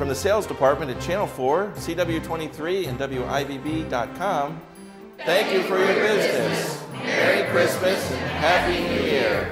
From the sales department at Channel 4, CW23, and WIVB.com, thank you for your business. Merry Christmas and Happy New Year.